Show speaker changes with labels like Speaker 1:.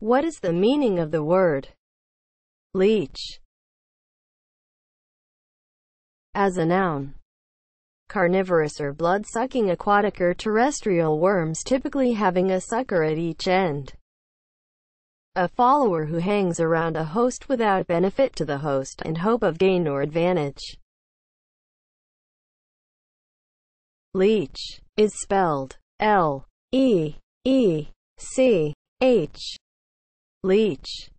Speaker 1: What is the meaning of the word leech as a noun? Carnivorous or blood-sucking aquatic or terrestrial worms typically having a sucker at each end. A follower who hangs around a host without benefit to the host, and hope of gain or advantage. Leech is spelled L-E-E-C-H. Leech